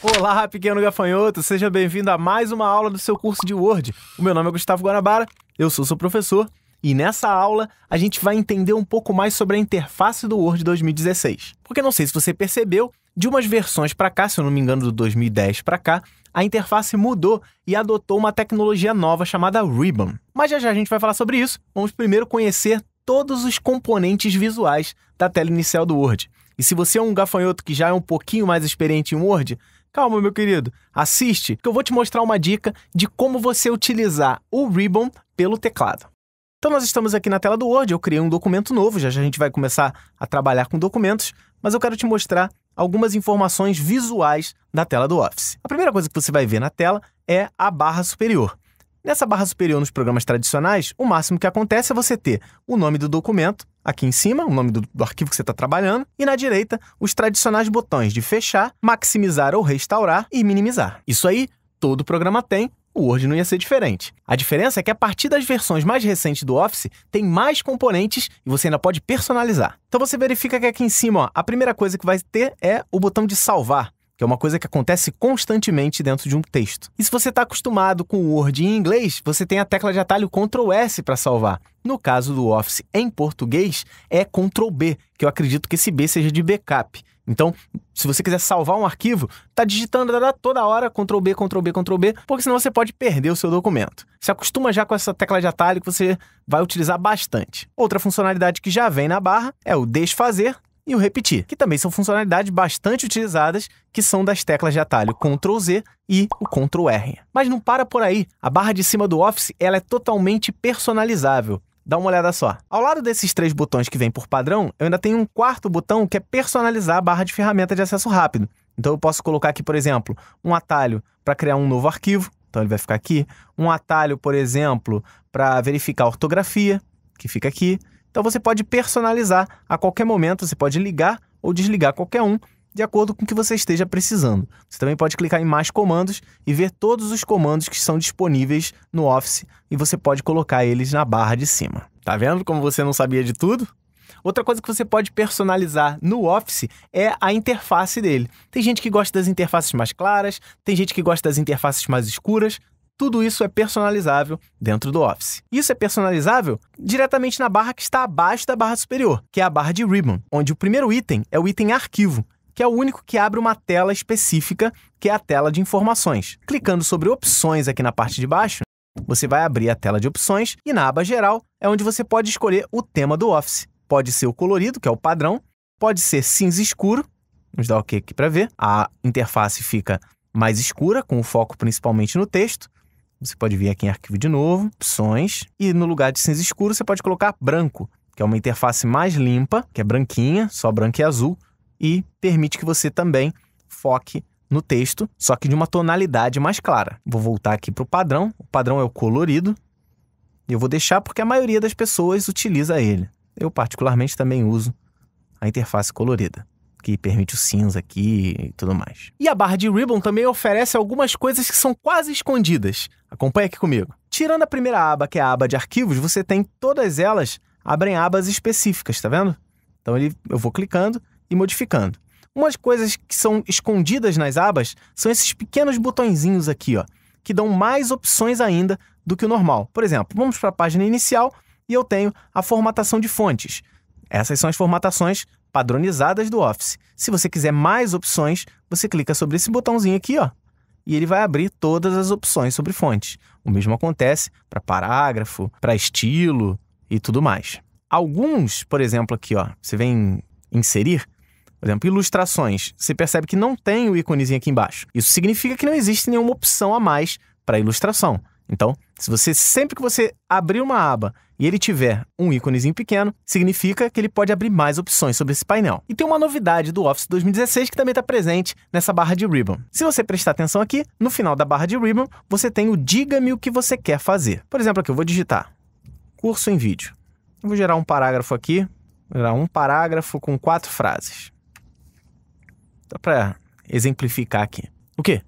Olá, pequeno gafanhoto, seja bem-vindo a mais uma aula do seu curso de Word. O meu nome é Gustavo Guanabara, eu sou seu professor e nessa aula a gente vai entender um pouco mais sobre a interface do Word 2016. Porque não sei se você percebeu, de umas versões para cá, se eu não me engano, do 2010 para cá, a interface mudou e adotou uma tecnologia nova chamada Ribbon. Mas já já a gente vai falar sobre isso. Vamos primeiro conhecer todos os componentes visuais da tela inicial do Word. E se você é um gafanhoto que já é um pouquinho mais experiente em Word, Calma, meu querido. Assiste, que eu vou te mostrar uma dica de como você utilizar o Ribbon pelo teclado. Então, nós estamos aqui na tela do Word. Eu criei um documento novo, já, já a gente vai começar a trabalhar com documentos, mas eu quero te mostrar algumas informações visuais da tela do Office. A primeira coisa que você vai ver na tela é a barra superior. Nessa barra superior nos programas tradicionais, o máximo que acontece é você ter o nome do documento, aqui em cima, o nome do, do arquivo que você está trabalhando, e na direita, os tradicionais botões de fechar, maximizar ou restaurar e minimizar. Isso aí todo programa tem, o Word não ia ser diferente. A diferença é que a partir das versões mais recentes do Office, tem mais componentes e você ainda pode personalizar. Então você verifica que aqui em cima, ó, a primeira coisa que vai ter é o botão de salvar que é uma coisa que acontece constantemente dentro de um texto. E se você está acostumado com o Word em inglês, você tem a tecla de atalho Ctrl S para salvar. No caso do Office em português, é Ctrl B, que eu acredito que esse B seja de backup. Então, se você quiser salvar um arquivo, tá digitando toda hora Ctrl B, Ctrl B, Ctrl B, porque senão você pode perder o seu documento. Se acostuma já com essa tecla de atalho que você vai utilizar bastante. Outra funcionalidade que já vem na barra é o desfazer, e o repetir, que também são funcionalidades bastante utilizadas, que são das teclas de atalho Ctrl Z e o Ctrl R. Mas não para por aí. A barra de cima do Office ela é totalmente personalizável. Dá uma olhada só. Ao lado desses três botões que vêm por padrão, eu ainda tenho um quarto botão que é personalizar a barra de ferramenta de acesso rápido. Então eu posso colocar aqui, por exemplo, um atalho para criar um novo arquivo. Então ele vai ficar aqui. Um atalho, por exemplo, para verificar a ortografia, que fica aqui. Então você pode personalizar a qualquer momento, você pode ligar ou desligar qualquer um de acordo com o que você esteja precisando. Você também pode clicar em mais comandos e ver todos os comandos que estão disponíveis no Office e você pode colocar eles na barra de cima. Tá vendo como você não sabia de tudo? Outra coisa que você pode personalizar no Office é a interface dele. Tem gente que gosta das interfaces mais claras, tem gente que gosta das interfaces mais escuras. Tudo isso é personalizável dentro do Office. Isso é personalizável diretamente na barra que está abaixo da barra superior, que é a barra de Ribbon, onde o primeiro item é o item Arquivo, que é o único que abre uma tela específica, que é a tela de informações. Clicando sobre Opções aqui na parte de baixo, você vai abrir a tela de opções e na aba Geral é onde você pode escolher o tema do Office. Pode ser o colorido, que é o padrão, pode ser cinza escuro, vamos dar OK aqui para ver. A interface fica mais escura, com o foco principalmente no texto. Você pode vir aqui em arquivo de novo, opções, e no lugar de cinza escuro você pode colocar branco, que é uma interface mais limpa, que é branquinha, só branca e azul, e permite que você também foque no texto, só que de uma tonalidade mais clara. Vou voltar aqui para o padrão. O padrão é o colorido. E eu vou deixar porque a maioria das pessoas utiliza ele. Eu, particularmente, também uso a interface colorida que permite o cinza aqui e tudo mais. E a barra de Ribbon também oferece algumas coisas que são quase escondidas. Acompanhe aqui comigo. Tirando a primeira aba, que é a aba de arquivos, você tem todas elas abrem abas específicas, tá vendo? Então ele, eu vou clicando e modificando. Umas coisas que são escondidas nas abas são esses pequenos botõezinhos aqui, ó, que dão mais opções ainda do que o normal. Por exemplo, vamos para a página inicial e eu tenho a formatação de fontes. Essas são as formatações padronizadas do Office. Se você quiser mais opções, você clica sobre esse botãozinho aqui, ó, e ele vai abrir todas as opções sobre fontes. O mesmo acontece para parágrafo, para estilo e tudo mais. Alguns, por exemplo, aqui, ó, você vem inserir, por exemplo, ilustrações. Você percebe que não tem o íconezinho aqui embaixo. Isso significa que não existe nenhuma opção a mais para ilustração. Então, se você sempre que você abrir uma aba e ele tiver um íconezinho pequeno, significa que ele pode abrir mais opções sobre esse painel. E tem uma novidade do Office 2016 que também está presente nessa barra de Ribbon. Se você prestar atenção aqui, no final da barra de Ribbon, você tem o Diga-me o que você quer fazer. Por exemplo, aqui eu vou digitar curso em vídeo. Eu vou gerar um parágrafo aqui, gerar um parágrafo com quatro frases. Só para exemplificar aqui. O quê?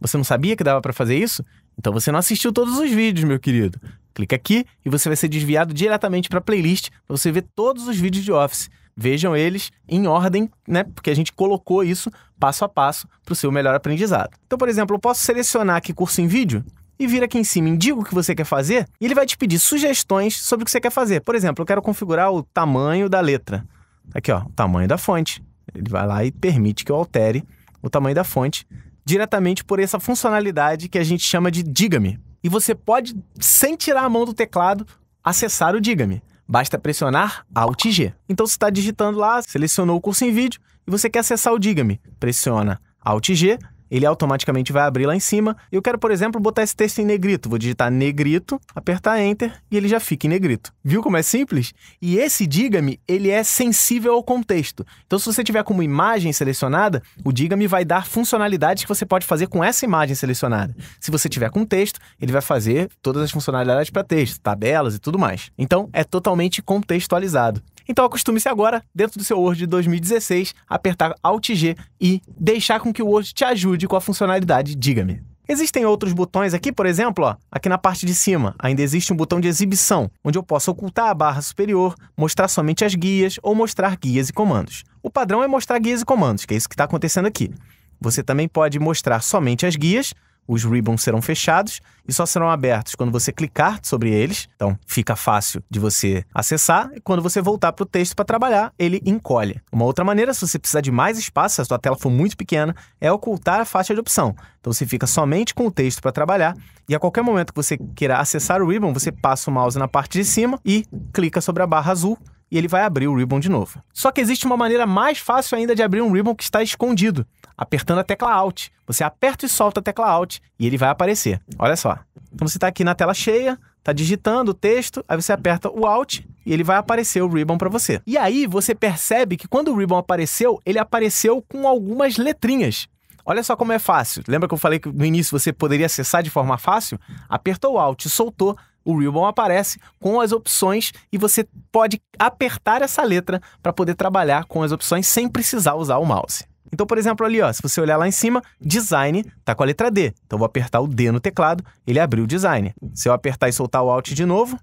Você não sabia que dava para fazer isso? Então você não assistiu todos os vídeos, meu querido. Clica aqui e você vai ser desviado diretamente para a playlist para você ver todos os vídeos de Office. Vejam eles em ordem, né? Porque a gente colocou isso passo a passo para o seu melhor aprendizado. Então, por exemplo, eu posso selecionar aqui curso em vídeo e vir aqui em cima, indica o que você quer fazer, e ele vai te pedir sugestões sobre o que você quer fazer. Por exemplo, eu quero configurar o tamanho da letra. Aqui, ó, o tamanho da fonte. Ele vai lá e permite que eu altere o tamanho da fonte diretamente por essa funcionalidade que a gente chama de Diga-me. E você pode, sem tirar a mão do teclado, acessar o Diga-me. Basta pressionar Alt G. Então você está digitando lá, selecionou o curso em vídeo e você quer acessar o Diga-me. Pressiona Alt G ele automaticamente vai abrir lá em cima. Eu quero, por exemplo, botar esse texto em negrito. Vou digitar negrito, apertar Enter e ele já fica em negrito. Viu como é simples? E esse Diga-me, ele é sensível ao contexto. Então, se você tiver como imagem selecionada, o Diga-me vai dar funcionalidades que você pode fazer com essa imagem selecionada. Se você tiver com texto, ele vai fazer todas as funcionalidades para texto, tabelas e tudo mais. Então, é totalmente contextualizado. Então acostume-se agora, dentro do seu Word de 2016, apertar Alt G e deixar com que o Word te ajude com a funcionalidade Diga-me. Existem outros botões aqui, por exemplo, ó, aqui na parte de cima, ainda existe um botão de exibição, onde eu posso ocultar a barra superior, mostrar somente as guias ou mostrar guias e comandos. O padrão é mostrar guias e comandos, que é isso que está acontecendo aqui. Você também pode mostrar somente as guias os ribbons serão fechados e só serão abertos quando você clicar sobre eles. Então, fica fácil de você acessar. E quando você voltar para o texto para trabalhar, ele encolhe. Uma outra maneira, se você precisar de mais espaço, se a sua tela for muito pequena, é ocultar a faixa de opção. Então, você fica somente com o texto para trabalhar e a qualquer momento que você queira acessar o ribbon, você passa o mouse na parte de cima e clica sobre a barra azul e ele vai abrir o ribbon de novo. Só que existe uma maneira mais fácil ainda de abrir um ribbon que está escondido, apertando a tecla Alt. Você aperta e solta a tecla Alt e ele vai aparecer. Olha só. Então você está aqui na tela cheia, está digitando o texto, aí você aperta o Alt e ele vai aparecer o ribbon para você. E aí você percebe que quando o ribbon apareceu, ele apareceu com algumas letrinhas. Olha só como é fácil. Lembra que eu falei que no início você poderia acessar de forma fácil? Apertou o Alt, soltou, o Ribbon aparece com as opções e você pode apertar essa letra para poder trabalhar com as opções sem precisar usar o mouse. Então, por exemplo, ali, ó, se você olhar lá em cima, design tá com a letra D. Então, vou apertar o D no teclado, ele abriu o design. Se eu apertar e soltar o Alt de novo,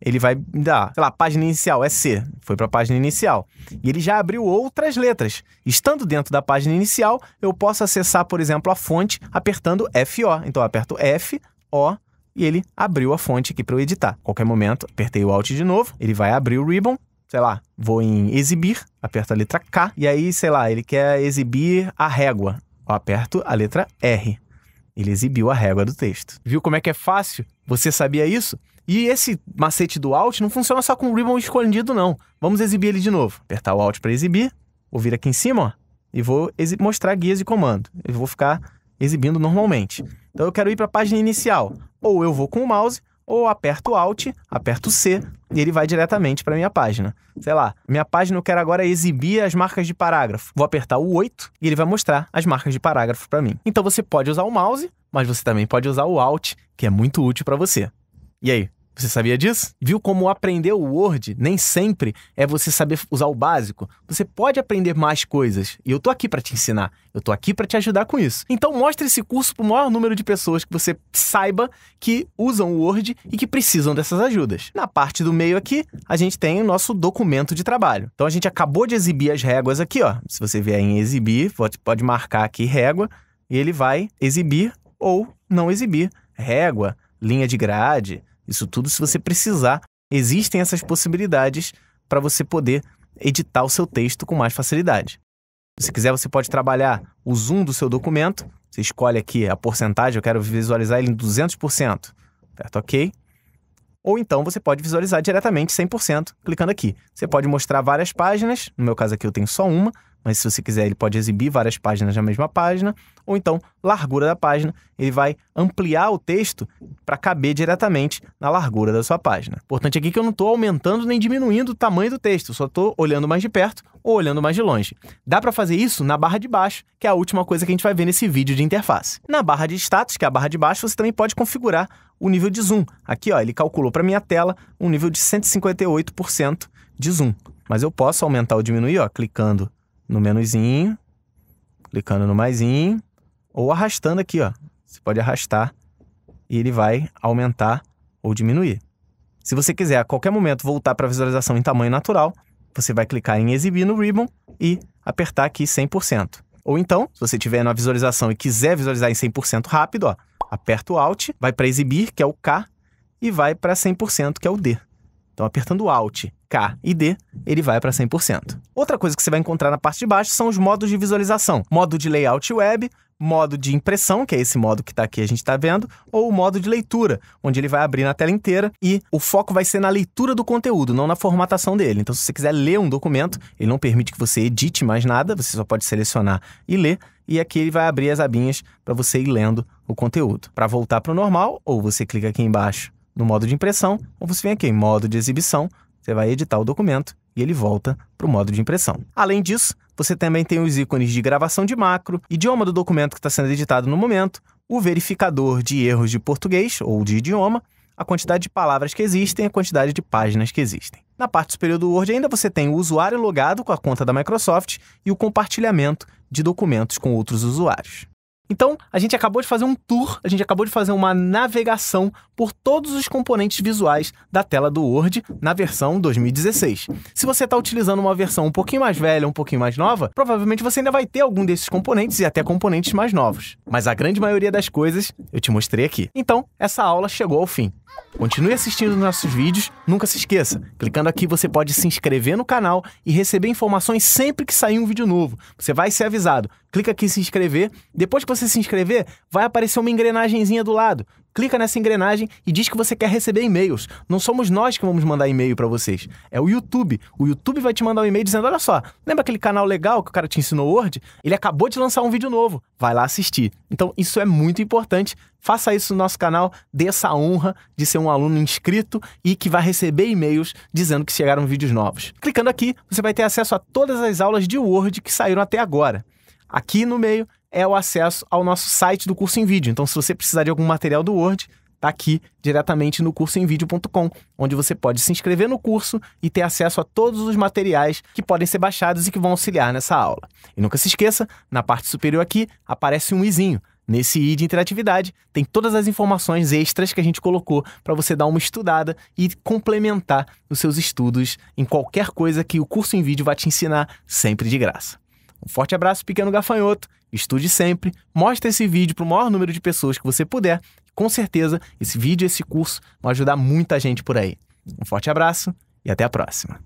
ele vai dar, sei lá, página inicial é C, foi para a página inicial. E ele já abriu outras letras. Estando dentro da página inicial, eu posso acessar, por exemplo, a fonte apertando FO. Então, eu aperto F, O, e ele abriu a fonte aqui para eu editar. Qualquer momento, apertei o Alt de novo, ele vai abrir o ribbon, sei lá, vou em exibir, aperto a letra K, e aí, sei lá, ele quer exibir a régua. Eu aperto a letra R. Ele exibiu a régua do texto. Viu como é que é fácil? Você sabia isso? E esse macete do Alt não funciona só com o ribbon escondido, não. Vamos exibir ele de novo. Apertar o Alt para exibir, vou vir aqui em cima, ó, e vou mostrar guias de comando. Eu vou ficar exibindo normalmente. Então eu quero ir para a página inicial. Ou eu vou com o mouse, ou aperto Alt, aperto C e ele vai diretamente para minha página. Sei lá, minha página eu quero agora exibir as marcas de parágrafo. Vou apertar o 8 e ele vai mostrar as marcas de parágrafo para mim. Então você pode usar o mouse, mas você também pode usar o Alt, que é muito útil para você. E aí, você sabia disso? Viu como aprender o Word nem sempre é você saber usar o básico? Você pode aprender mais coisas e eu tô aqui para te ensinar. Eu tô aqui para te ajudar com isso. Então mostre esse curso para o maior número de pessoas que você saiba que usam o Word e que precisam dessas ajudas. Na parte do meio aqui, a gente tem o nosso documento de trabalho. Então a gente acabou de exibir as réguas aqui, ó. Se você vier em exibir, pode, pode marcar aqui régua e ele vai exibir ou não exibir régua, linha de grade, isso tudo se você precisar. Existem essas possibilidades para você poder editar o seu texto com mais facilidade. Se quiser, você pode trabalhar o zoom do seu documento. Você escolhe aqui a porcentagem, eu quero visualizar ele em 200%. Aperta OK. Ou então você pode visualizar diretamente 100%, clicando aqui. Você pode mostrar várias páginas, no meu caso aqui eu tenho só uma, mas se você quiser, ele pode exibir várias páginas na mesma página, ou então, largura da página, ele vai ampliar o texto para caber diretamente na largura da sua página. Importante aqui que eu não estou aumentando nem diminuindo o tamanho do texto, só estou olhando mais de perto ou olhando mais de longe. Dá para fazer isso na barra de baixo, que é a última coisa que a gente vai ver nesse vídeo de interface. Na barra de status, que é a barra de baixo, você também pode configurar o nível de zoom. Aqui, ó, ele calculou para minha tela um nível de 158% de zoom. Mas eu posso aumentar ou diminuir, ó, clicando no menuzinho, clicando no maisinho, ou arrastando aqui, ó. Você pode arrastar e ele vai aumentar ou diminuir. Se você quiser a qualquer momento voltar para a visualização em tamanho natural, você vai clicar em exibir no ribbon e apertar aqui 100%. Ou então, se você tiver na visualização e quiser visualizar em 100% rápido, ó, aperta o Alt, vai para exibir, que é o K, e vai para 100%, que é o D. Então, apertando Alt, E D, ele vai para 100%. Outra coisa que você vai encontrar na parte de baixo são os modos de visualização. Modo de layout web, modo de impressão, que é esse modo que está aqui a gente está vendo, ou o modo de leitura, onde ele vai abrir na tela inteira e o foco vai ser na leitura do conteúdo, não na formatação dele. Então, se você quiser ler um documento, ele não permite que você edite mais nada, você só pode selecionar e ler, e aqui ele vai abrir as abinhas para você ir lendo o conteúdo. Para voltar para o normal, ou você clica aqui embaixo no modo de impressão, ou você vem aqui em modo de exibição, você vai editar o documento e ele volta para o modo de impressão. Além disso, você também tem os ícones de gravação de macro, idioma do documento que está sendo editado no momento, o verificador de erros de português ou de idioma, a quantidade de palavras que existem e a quantidade de páginas que existem. Na parte superior do Word ainda você tem o usuário logado com a conta da Microsoft e o compartilhamento de documentos com outros usuários. Então, a gente acabou de fazer um tour, a gente acabou de fazer uma navegação por todos os componentes visuais da tela do Word na versão 2016. Se você está utilizando uma versão um pouquinho mais velha, um pouquinho mais nova, provavelmente você ainda vai ter algum desses componentes e até componentes mais novos. Mas a grande maioria das coisas eu te mostrei aqui. Então, essa aula chegou ao fim. Continue assistindo nossos vídeos, nunca se esqueça. Clicando aqui você pode se inscrever no canal e receber informações sempre que sair um vídeo novo. Você vai ser avisado. Clica aqui em se inscrever. Depois que você se inscrever, vai aparecer uma engrenagemzinha do lado clica nessa engrenagem e diz que você quer receber e-mails. Não somos nós que vamos mandar e-mail para vocês. É o YouTube. O YouTube vai te mandar um e-mail dizendo: olha só, lembra aquele canal legal que o cara te ensinou Word? Ele acabou de lançar um vídeo novo. Vai lá assistir. Então, isso é muito importante. Faça isso no nosso canal, dê essa honra de ser um aluno inscrito e que vai receber e-mails dizendo que chegaram vídeos novos. Clicando aqui, você vai ter acesso a todas as aulas de Word que saíram até agora. Aqui no meio é o acesso ao nosso site do curso em vídeo. Então, se você precisar de algum material do Word, está aqui diretamente no cursoemvideo.com, onde você pode se inscrever no curso e ter acesso a todos os materiais que podem ser baixados e que vão auxiliar nessa aula. E nunca se esqueça, na parte superior aqui aparece um izinho. Nesse i de interatividade tem todas as informações extras que a gente colocou para você dar uma estudada e complementar os seus estudos em qualquer coisa que o curso em vídeo vai te ensinar sempre de graça. Um forte abraço, pequeno gafanhoto. Estude sempre, mostre esse vídeo para o maior número de pessoas que você puder. Com certeza, esse vídeo e esse curso vão ajudar muita gente por aí. Um forte abraço e até a próxima.